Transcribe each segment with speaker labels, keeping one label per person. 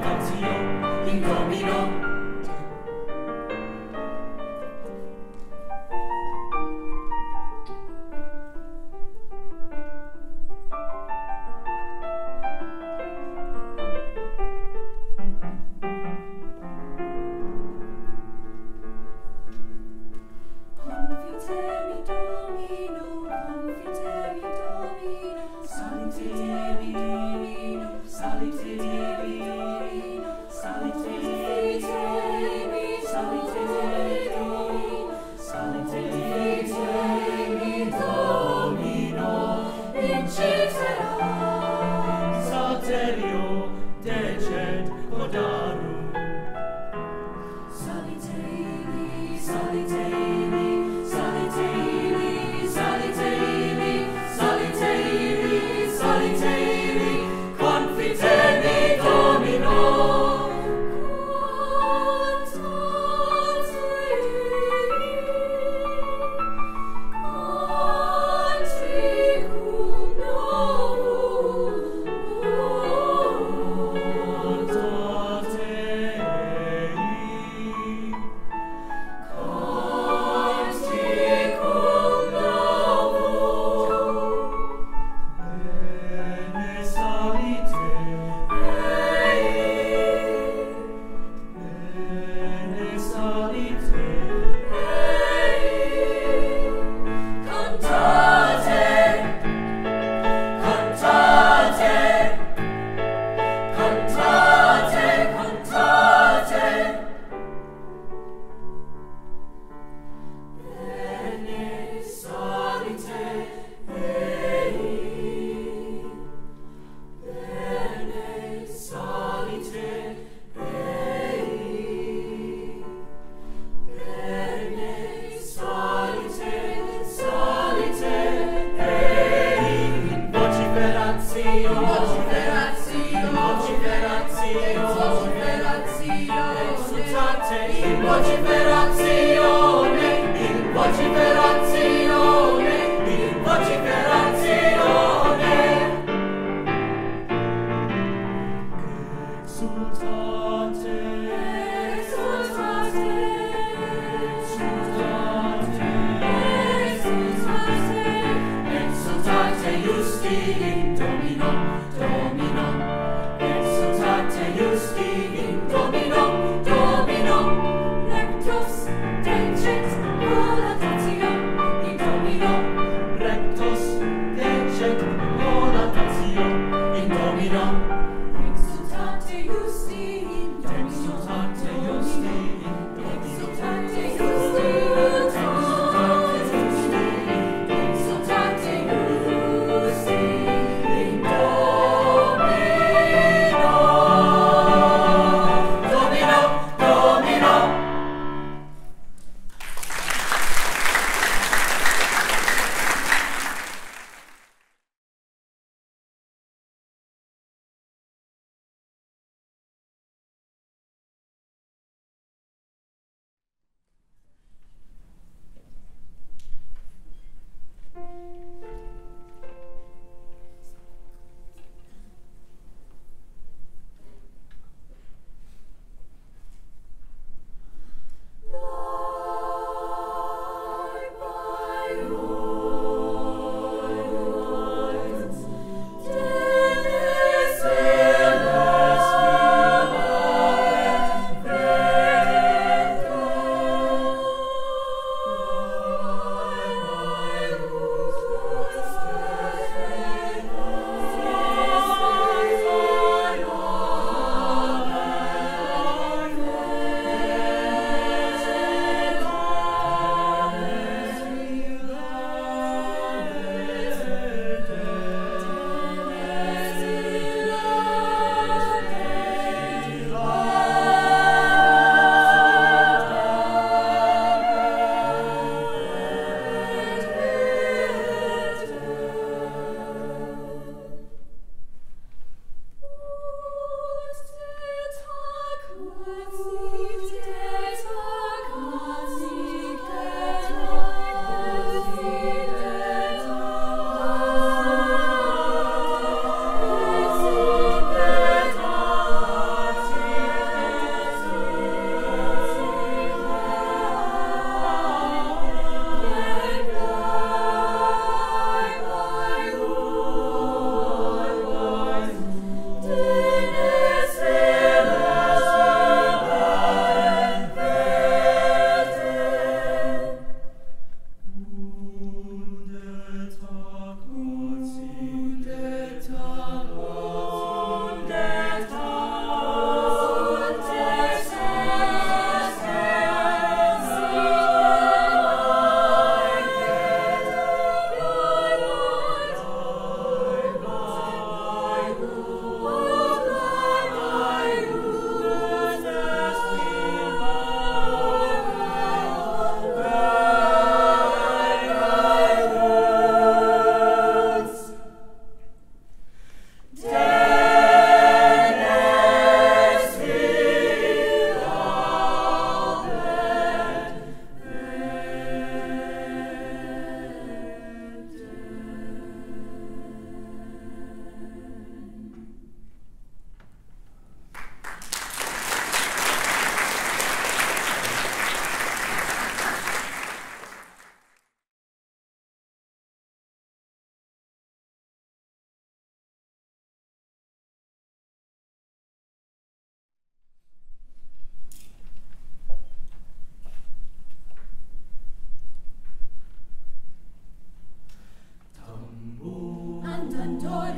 Speaker 1: Welcome to.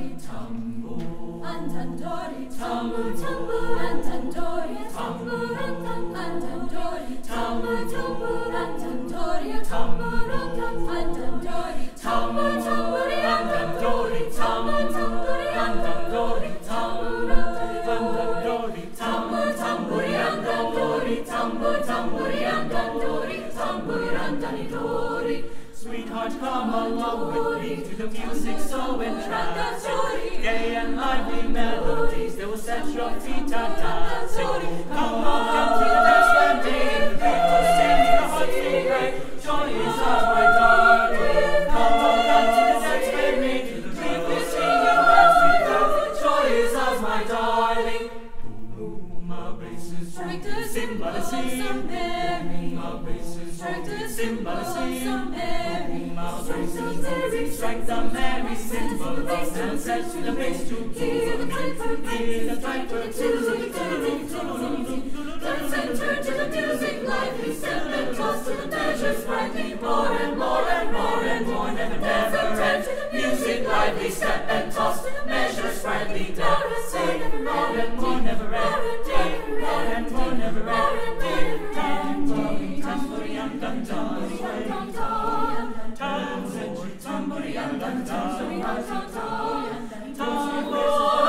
Speaker 1: 잔조리 전부. 안잔조리 전부. 전부 안잔조리 전부. 안잔자리 전부. 전부.
Speaker 2: Sweetheart, come along with me to the music so entrancing. Gay and lively melodies that will set your feet a dancing. Come on, come to the dance landing. People sing your heart's beat Joy is ours, my darling. Come on, come to the dance with me. To the people sing your heart's beat Joy is ours, my darling. My bass is
Speaker 1: the cymbal of some merry.
Speaker 2: My bass is
Speaker 1: Strike the
Speaker 2: cymbal
Speaker 1: cymbal of merry.
Speaker 2: Strike the merry, strike the merry cymbal, and set to the bass to
Speaker 1: Hear the piper,
Speaker 2: hear the piper
Speaker 1: tooting,
Speaker 2: tooting,
Speaker 1: tooting. Dance and turn to the music, lively step and toss to the measure, sprightly more and more and more and more. Never,
Speaker 2: Never end.
Speaker 1: to the
Speaker 2: Music lively, step and toss, measure sprightly, dance, say more and more, never end, more and more, never end, take tambourine, tambourine, dum dum, sway, tambourine, tambourine,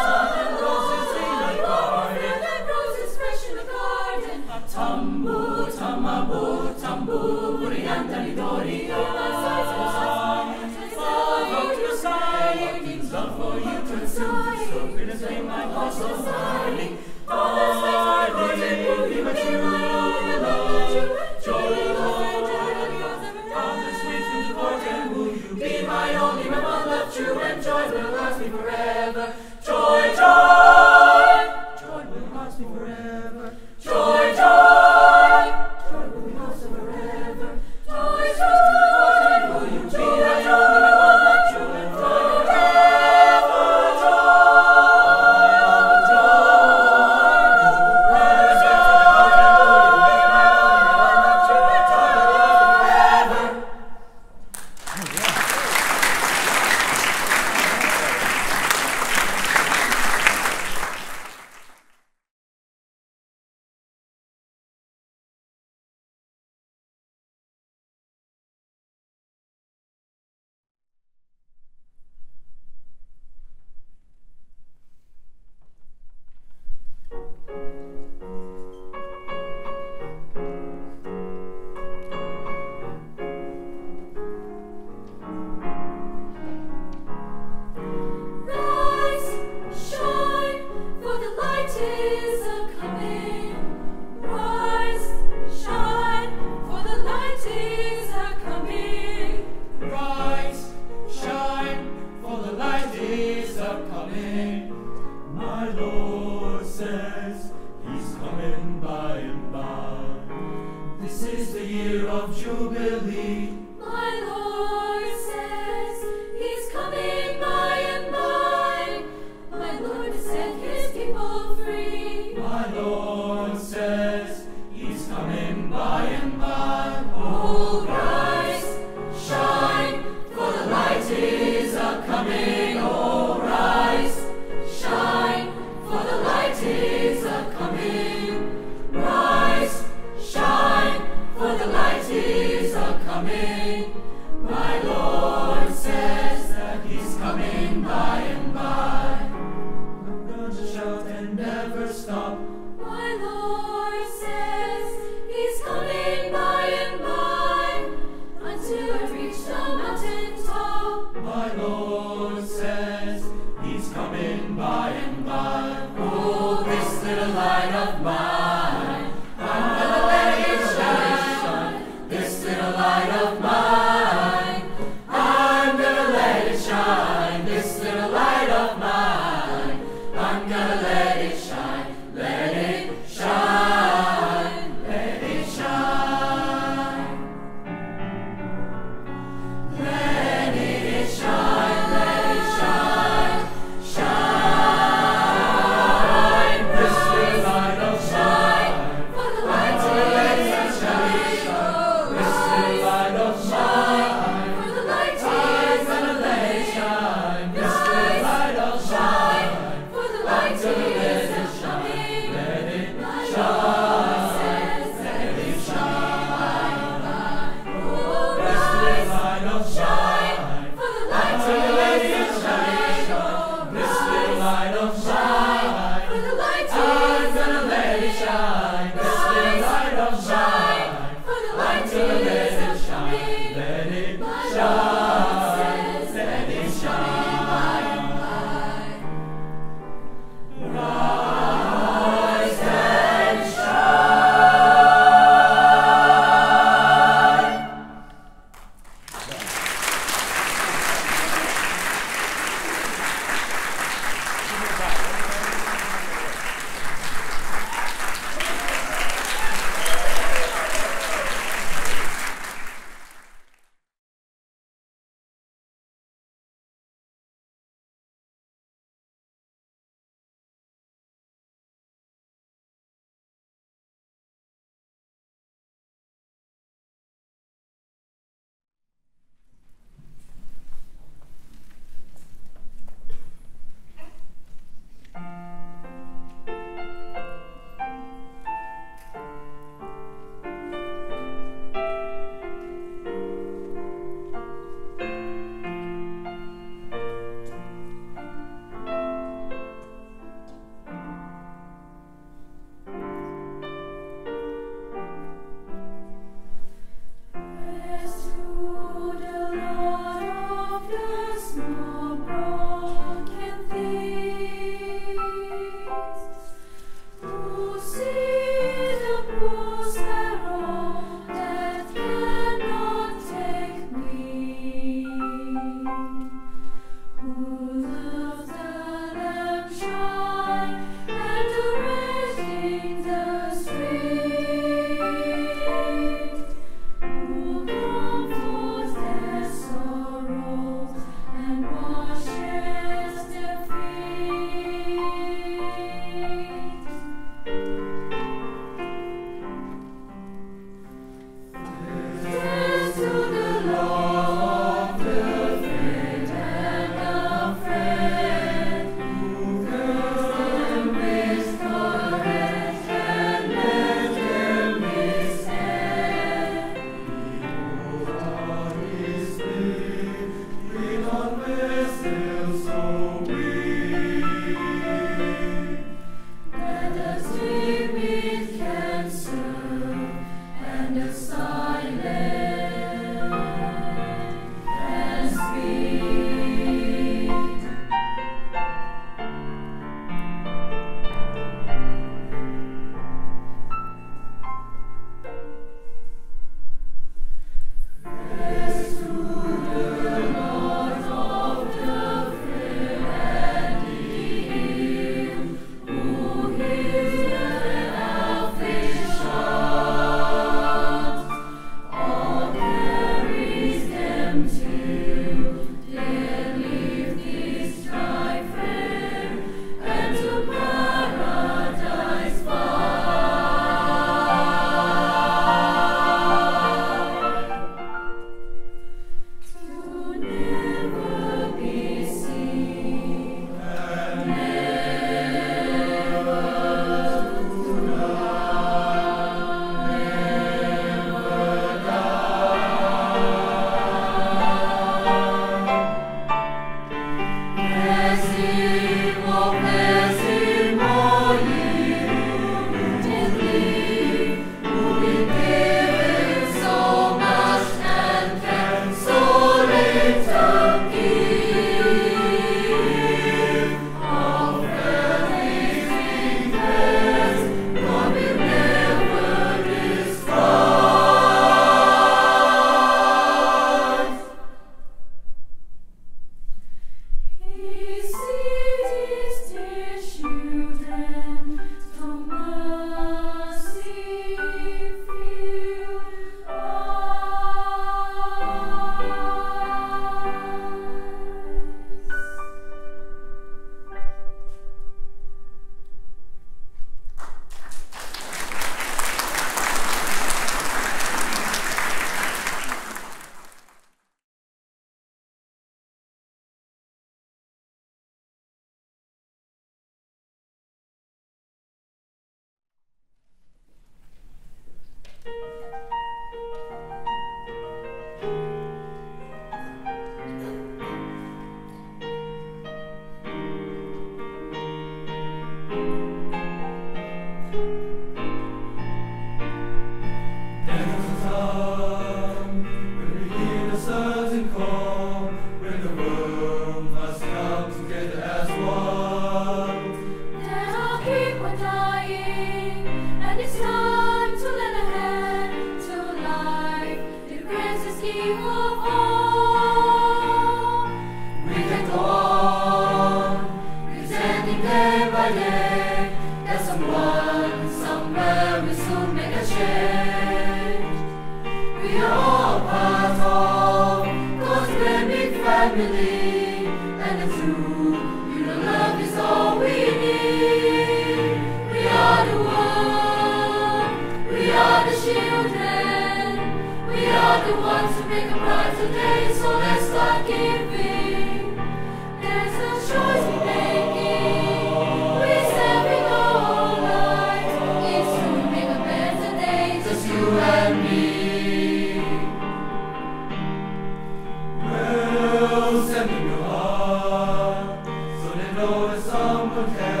Speaker 1: know
Speaker 2: that someone cares,